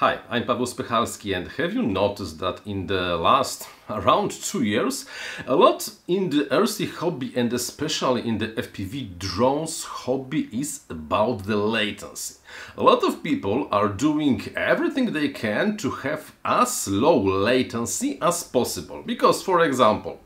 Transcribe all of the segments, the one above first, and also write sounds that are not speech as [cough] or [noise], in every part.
Hi, I'm Paweł Spychalski and have you noticed that in the last around two years a lot in the RC hobby and especially in the FPV drones hobby is about the latency. A lot of people are doing everything they can to have as low latency as possible because for example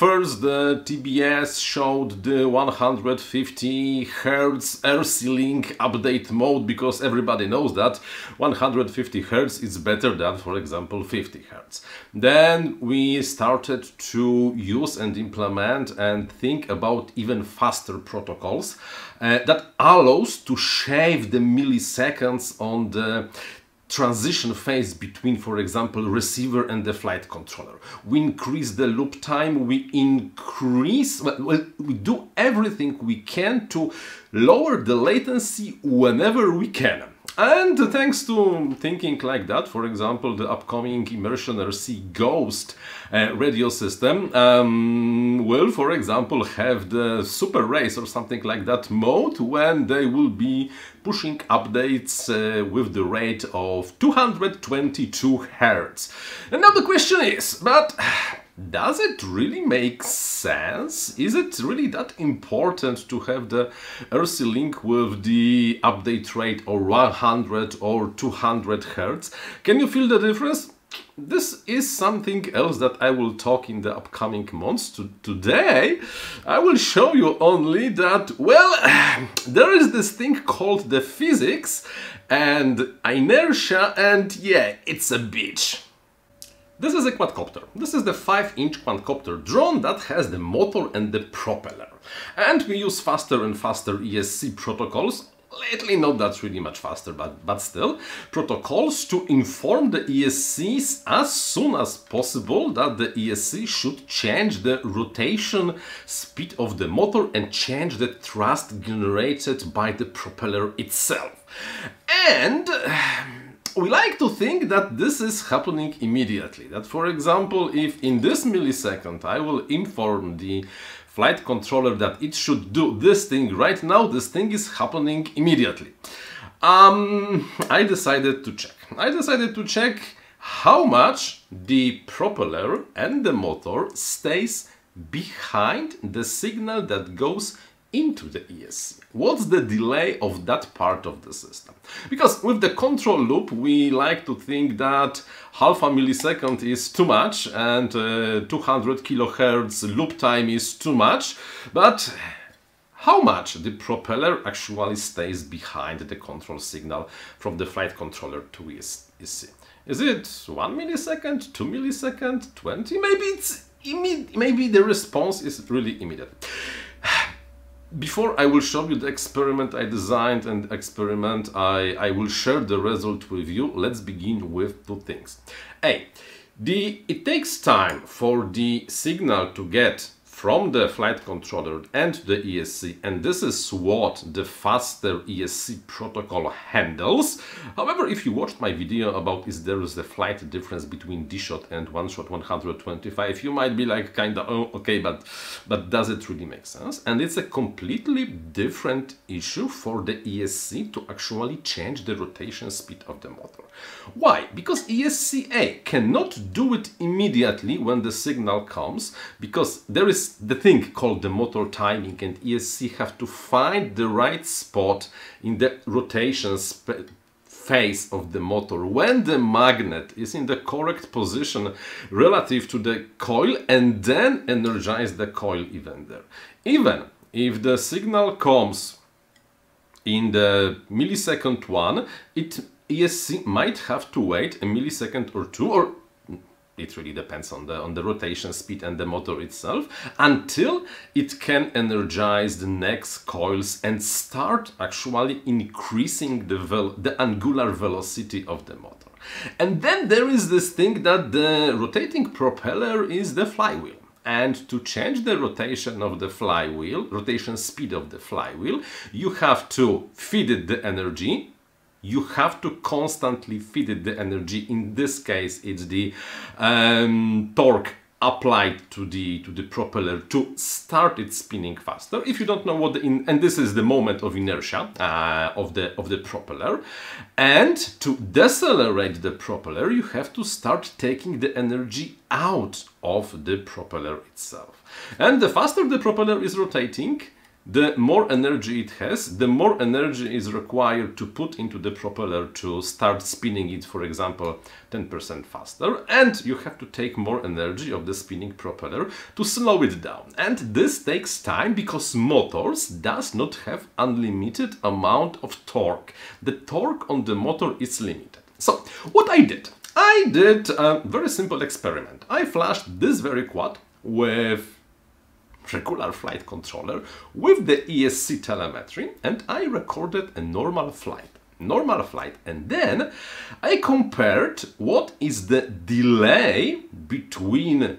First, the TBS showed the 150 Hz RC-Link update mode because everybody knows that 150 Hz is better than, for example, 50 Hz. Then we started to use and implement and think about even faster protocols uh, that allows to shave the milliseconds on the transition phase between, for example, receiver and the flight controller. We increase the loop time, we increase, well, we do everything we can to lower the latency whenever we can. And thanks to thinking like that, for example, the upcoming ImmersionRC Ghost uh, radio system um, will, for example, have the Super Race or something like that mode when they will be pushing updates uh, with the rate of 222 Hz. And now the question is, but does it really make sense? Is it really that important to have the RC link with the update rate or 100 or 200 Hertz? Can you feel the difference? This is something else that I will talk in the upcoming months. To today, I will show you only that, well, [clears throat] there is this thing called the physics and inertia and yeah, it's a bitch. This is a quadcopter. This is the 5-inch quadcopter drone that has the motor and the propeller. And we use faster and faster ESC protocols lately not that really much faster, but, but still, protocols to inform the ESCs as soon as possible that the ESC should change the rotation speed of the motor and change the thrust generated by the propeller itself. And [sighs] we like to think that this is happening immediately. That for example, if in this millisecond I will inform the flight controller that it should do this thing right now, this thing is happening immediately. Um, I decided to check. I decided to check how much the propeller and the motor stays behind the signal that goes into the ESC. What's the delay of that part of the system? Because with the control loop, we like to think that half a millisecond is too much and uh, 200 kilohertz loop time is too much, but how much the propeller actually stays behind the control signal from the flight controller to ESC? Is it 1 millisecond, 2 millisecond, 20? Maybe it's maybe the response is really immediate. Before I will show you the experiment I designed and experiment I, I will share the result with you, let's begin with two things. A. The, it takes time for the signal to get from the flight controller and the ESC and this is what the faster ESC protocol handles. However, if you watched my video about is there is a flight difference between DShot and OneShot125, you might be like kinda, oh, okay, but, but does it really make sense? And it's a completely different issue for the ESC to actually change the rotation speed of the motor. Why? Because ESCA cannot do it immediately when the signal comes because there is the thing called the motor timing and ESC have to find the right spot in the rotation phase of the motor when the magnet is in the correct position relative to the coil and then energize the coil even there. Even if the signal comes in the millisecond one, it ESC might have to wait a millisecond or two or it really depends on the on the rotation speed and the motor itself until it can energize the next coils and start actually increasing the the angular velocity of the motor. And then there is this thing that the rotating propeller is the flywheel. And to change the rotation of the flywheel, rotation speed of the flywheel, you have to feed it the energy you have to constantly feed it the energy. In this case, it's the um, torque applied to the to the propeller to start it spinning faster if you don't know what the in, and this is the moment of inertia uh, of the of the propeller and to decelerate the propeller you have to start taking the energy out of the propeller itself and the faster the propeller is rotating the more energy it has, the more energy is required to put into the propeller to start spinning it, for example, 10% faster. And you have to take more energy of the spinning propeller to slow it down. And this takes time because motors does not have unlimited amount of torque. The torque on the motor is limited. So what I did, I did a very simple experiment. I flashed this very quad with regular flight controller with the ESC telemetry and I recorded a normal flight normal flight. And then I compared what is the delay between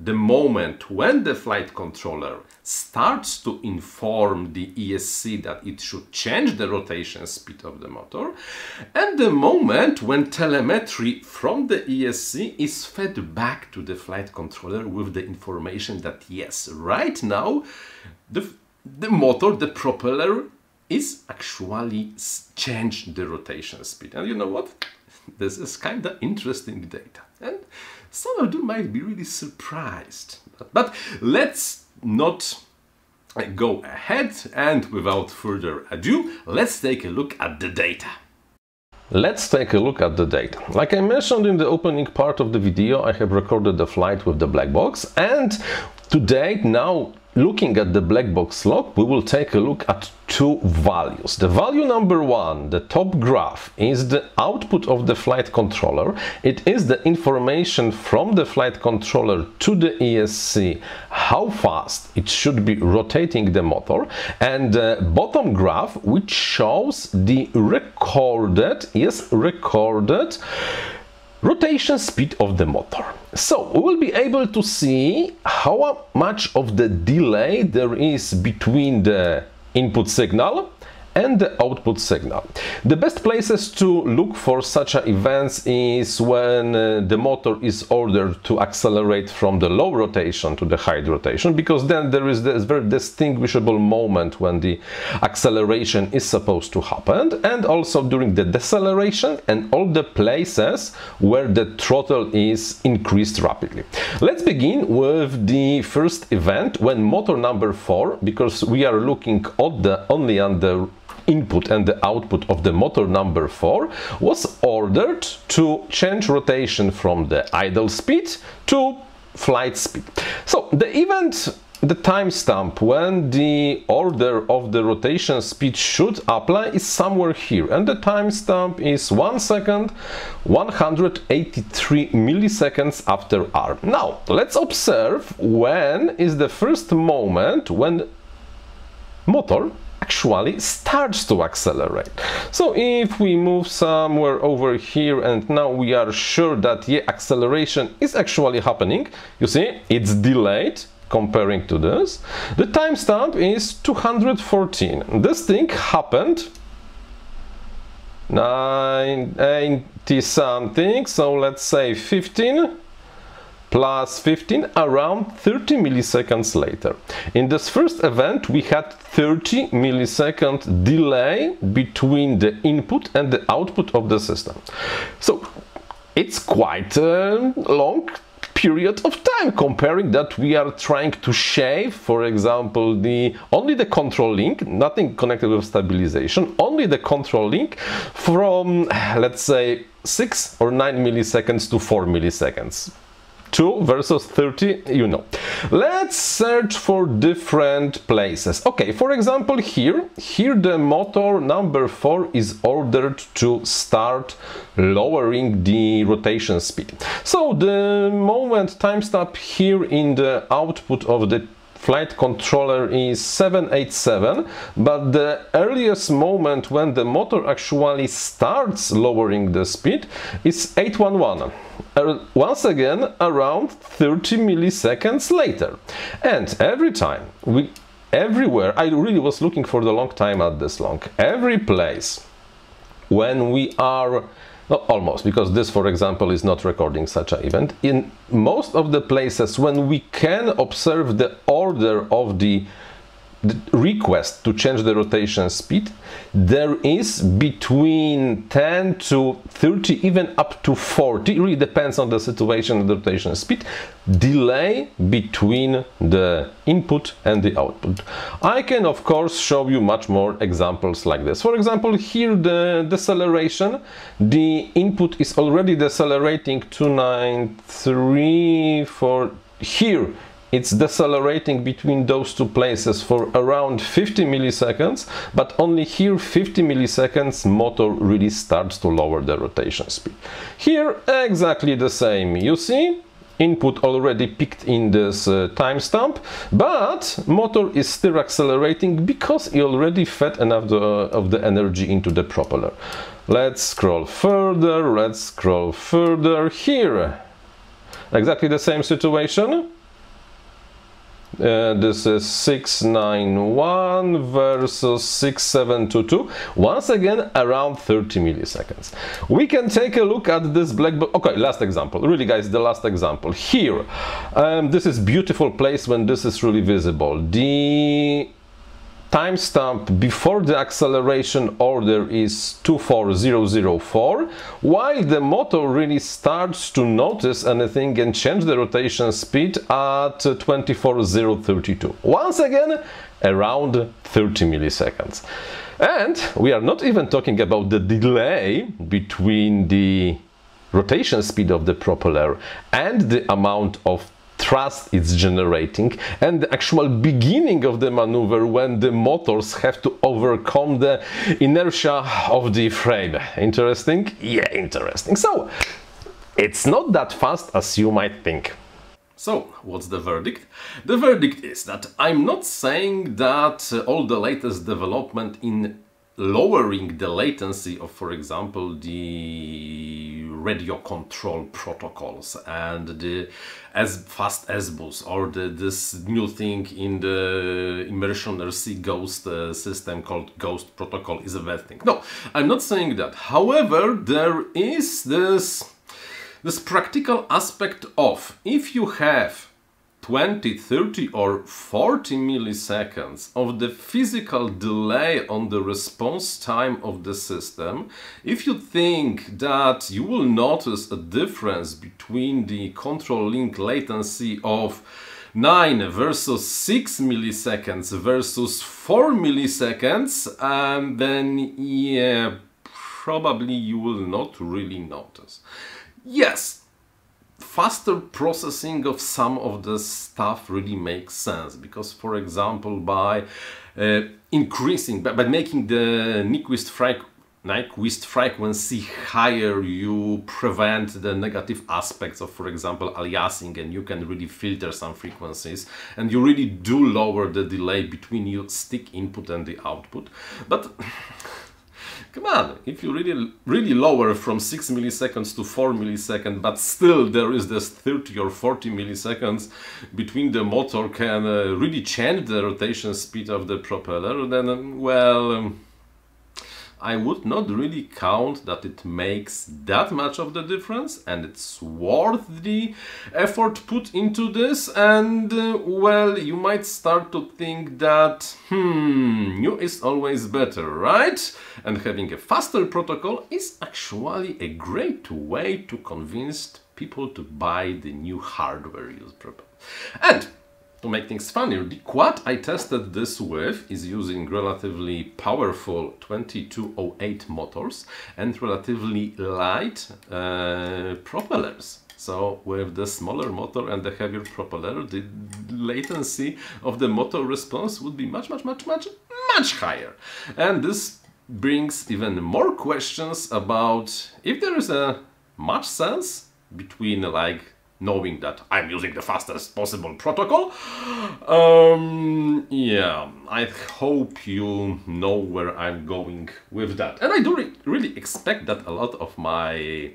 the moment when the flight controller starts to inform the ESC that it should change the rotation speed of the motor and the moment when telemetry from the ESC is fed back to the flight controller with the information that yes, right now the, the motor, the propeller is actually changed the rotation speed. And you know what? This is kind of interesting data. And some of you might be really surprised. But let's not go ahead and without further ado, let's take a look at the data. Let's take a look at the data. Like I mentioned in the opening part of the video, I have recorded the flight with the Blackbox and to date now looking at the Blackbox log, we will take a look at two values. The value number one, the top graph, is the output of the flight controller. It is the information from the flight controller to the ESC, how fast it should be rotating the motor. And the bottom graph, which shows the recorded, yes, recorded rotation speed of the motor. So we will be able to see how much of the delay there is between the input signal and the output signal. The best places to look for such events is when uh, the motor is ordered to accelerate from the low rotation to the high rotation because then there is this very distinguishable moment when the acceleration is supposed to happen and also during the deceleration and all the places where the throttle is increased rapidly. Let's begin with the first event when motor number 4 because we are looking at the, only on the input and the output of the motor number 4 was ordered to change rotation from the idle speed to flight speed. So the event the timestamp when the order of the rotation speed should apply is somewhere here and the timestamp is 1 second 183 milliseconds after R. Now let's observe when is the first moment when motor actually starts to accelerate. So if we move somewhere over here and now we are sure that yeah, acceleration is actually happening, you see it's delayed comparing to this. The timestamp is 214. This thing happened 90 something, so let's say 15 plus 15 around 30 milliseconds later. In this first event we had 30 millisecond delay between the input and the output of the system. So it's quite a long period of time comparing that we are trying to shave for example the only the control link nothing connected with stabilization only the control link from let's say 6 or 9 milliseconds to 4 milliseconds 2 versus 30, you know. Let's search for different places. Okay, for example, here, here the motor number 4 is ordered to start lowering the rotation speed. So the moment timestamp here in the output of the flight controller is 787 but the earliest moment when the motor actually starts lowering the speed is 811 uh, once again around 30 milliseconds later. And every time we everywhere I really was looking for the long time at this long every place when we are Almost, because this, for example, is not recording such an event. In most of the places when we can observe the order of the request to change the rotation speed, there is between 10 to 30, even up to 40, it really depends on the situation and the rotation speed, delay between the input and the output. I can of course show you much more examples like this. For example, here the deceleration, the input is already decelerating 293 for here it's decelerating between those two places for around 50 milliseconds, but only here 50 milliseconds motor really starts to lower the rotation speed. Here exactly the same, you see? Input already picked in this uh, timestamp, but motor is still accelerating because it already fed enough the, of the energy into the propeller. Let's scroll further, let's scroll further here. Exactly the same situation uh, this is 691 versus 6722 once again around 30 milliseconds. We can take a look at this black okay last example. Really guys the last example. Here um, this is beautiful place when this is really visible. The timestamp before the acceleration order is 24004 while the motor really starts to notice anything and change the rotation speed at 24032 once again around 30 milliseconds. And we are not even talking about the delay between the rotation speed of the propeller and the amount of thrust it's generating and the actual beginning of the maneuver when the motors have to overcome the inertia of the frame. Interesting? Yeah, interesting. So, it's not that fast as you might think. So, what's the verdict? The verdict is that I'm not saying that uh, all the latest development in lowering the latency of, for example, the radio control protocols and the as fast S-Bus or the, this new thing in the ImmersionRC Ghost uh, system called Ghost protocol is a bad thing. No, I'm not saying that. However, there is this this practical aspect of if you have 20, 30 or 40 milliseconds of the physical delay on the response time of the system, if you think that you will notice a difference between the control link latency of 9 versus 6 milliseconds versus 4 milliseconds, and then yeah, probably you will not really notice. Yes, faster processing of some of the stuff really makes sense. Because for example by uh, increasing by, by, making the Nyquist, frec Nyquist frequency higher you prevent the negative aspects of for example aliasing and you can really filter some frequencies and you really do lower the delay between your stick input and the output. But Come on, if you really, really lower from 6 milliseconds to 4 milliseconds, but still there is this 30 or 40 milliseconds between the motor can uh, really change the rotation speed of the propeller, then, um, well, um, I would not really count that it makes that much of the difference and it's worth the effort put into this and uh, well you might start to think that hmm new is always better right? And having a faster protocol is actually a great way to convince people to buy the new hardware used and to make things funnier, the quad I tested this with is using relatively powerful 2208 motors and relatively light uh, propellers. So with the smaller motor and the heavier propeller, the latency of the motor response would be much, much, much, much, much higher. And this brings even more questions about if there is a much sense between like knowing that I'm using the fastest possible protocol. Um, yeah, I hope you know where I'm going with that. And I do re really expect that a lot of my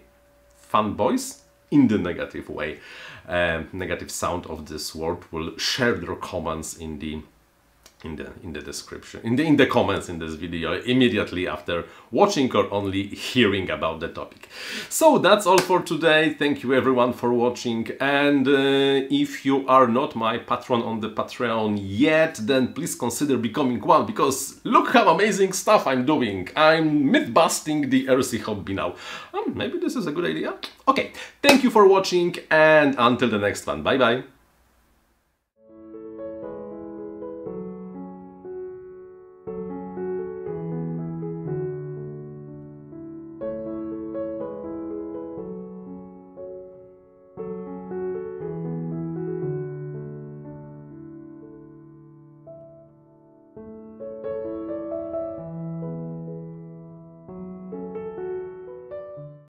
fanboys, in the negative way, uh, negative sound of this word, will share their comments in the in the in the description in the in the comments in this video immediately after watching or only hearing about the topic. So that's all for today. Thank you everyone for watching. And uh, if you are not my patron on the Patreon yet then please consider becoming one because look how amazing stuff i'm doing. I'm myth busting the rc hobby now. Um, maybe this is a good idea? Okay thank you for watching and until the next one. Bye bye